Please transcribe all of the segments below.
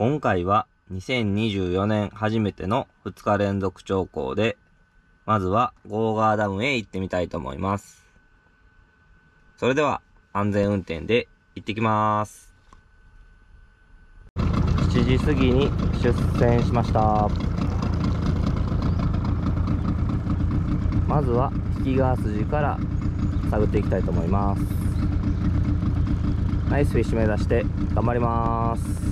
今回は2024年初めての2日連続兆候で、まずはゴーガーダムへ行ってみたいと思います。それでは安全運転で行ってきます。7時過ぎに出船しました。まずは引き川筋から探っていきたいと思いますナイスフィッシュ目指して頑張ります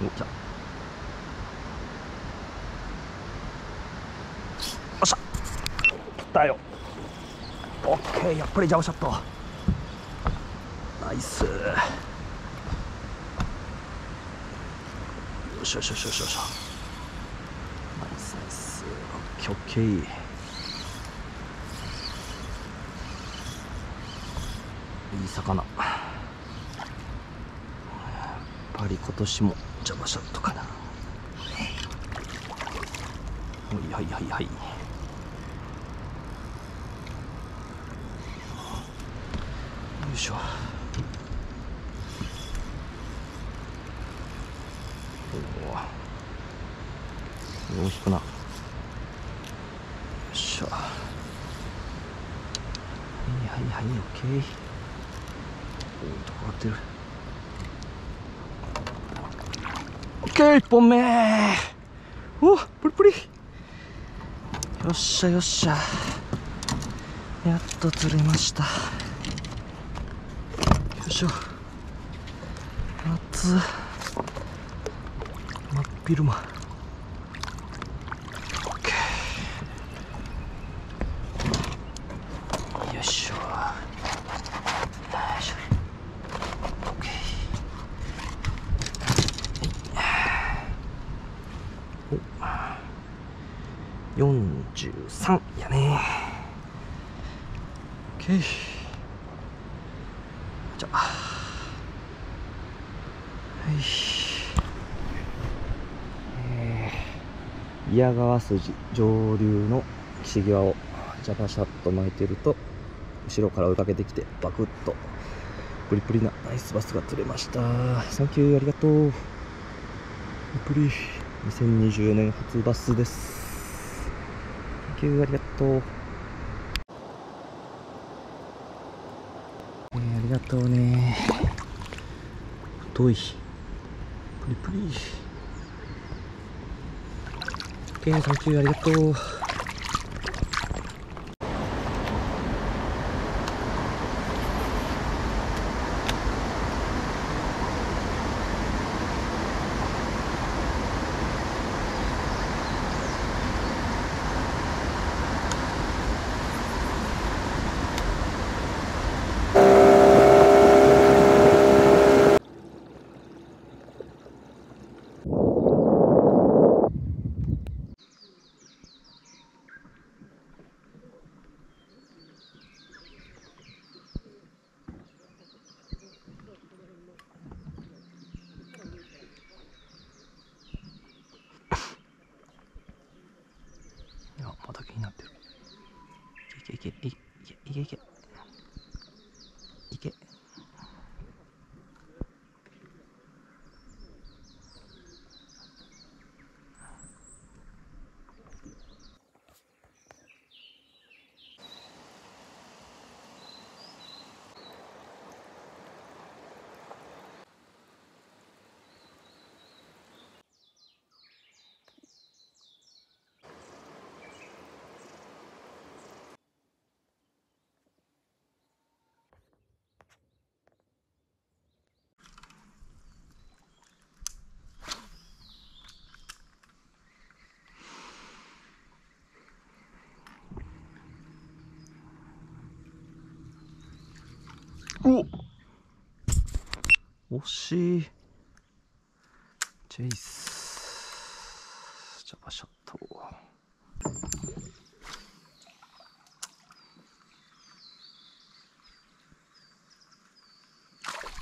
お来たよっしゃ。来たよ。オッケーやっぱりジャオシャット。ナイス。よしよしよしよしよしナイスナイス。オッケーオッケー。いい魚。やっぱり今年もジャバショットかなはい。はいはいはいよいしょ。おおよしくな。よっしゃはいはいはいオッケーおおとかってる。ケー1本目。おプリプリ。よっしゃよっしゃ。やっと釣れました。よいしょ。夏真っ昼間。43やね。OK じゃあ。はい。えー、宮川筋上流の岸際をジャパシャッと巻いてると後ろから追いかけてきてバクッとプリプリなナイスバスが釣れました。サンキューありがとう。プリプリ2024年初バスです。キューありがとう、えー、ありがとうね。太い。プリプリ。OK サンキューありがとう。いけいけいけいけいけお。惜しい。チェイス。ジャパシャット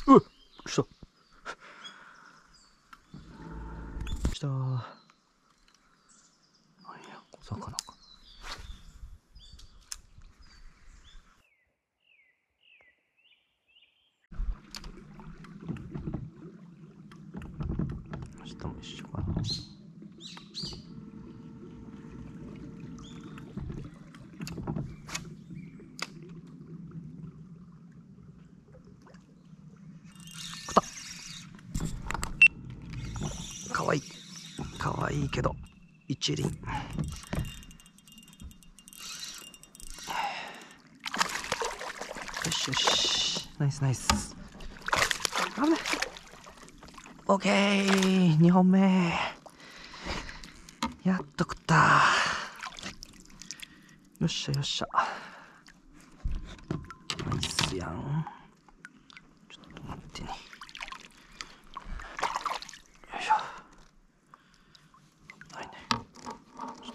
うっ来た。来た。なんや小魚。か明日も一緒かなかわいい。かわいいけど一輪。よしよし。ナイスナイス。危ない。オッケー !2 本目。やっと食った。よっしゃよっしゃ。ナイスやん。ちょっと待ってね。よいしょ。ないね。ちょっと待っ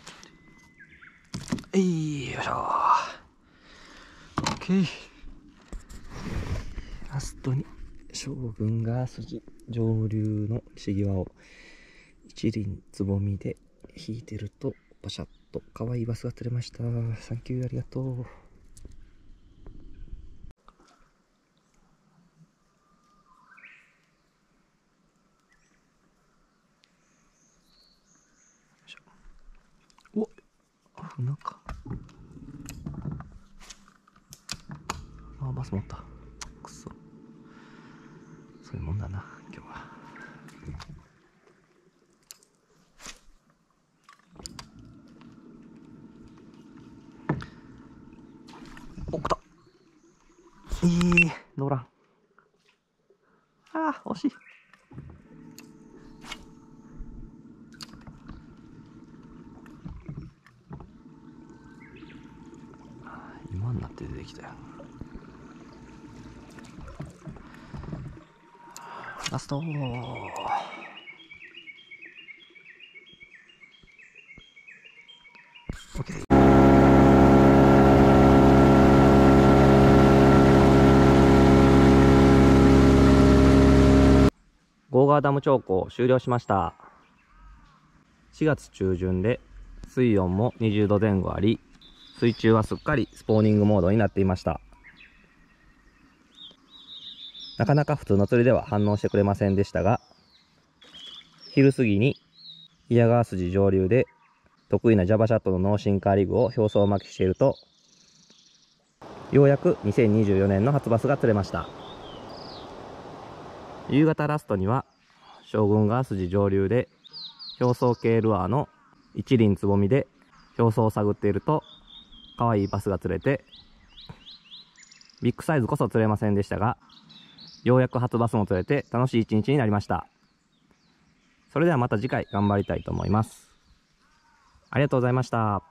て。えいよいしょ。オッケーラストに。将軍が筋。上流の岸際を一輪つぼみで引いてるとパシャッと可愛いバスが釣れました。サンキューありがとう。よいしょ。おあ船かあバス持った。くそ。そういうもんだな今日は。お来た。いい乗らん。あー惜しい。今になって出てきたよ。ラストゴーガーダム調校終了しました。4月中旬で水温も20度前後あり水中はすっかりスポーニングモードになっていました。なかなか普通の釣りでは反応してくれませんでしたが、昼過ぎに宮川筋上流で得意なジャバシャットの脳進化リグを表層巻きしていると、ようやく2024年の初バスが釣れました。夕方ラストには将軍川筋上流で表層系ルアーの一輪つぼみで表層を探っていると可愛いバスが釣れてビッグサイズこそ釣れませんでしたがようやく初バスも釣れて楽しい一日になりました。それではまた次回頑張りたいと思います。ありがとうございました。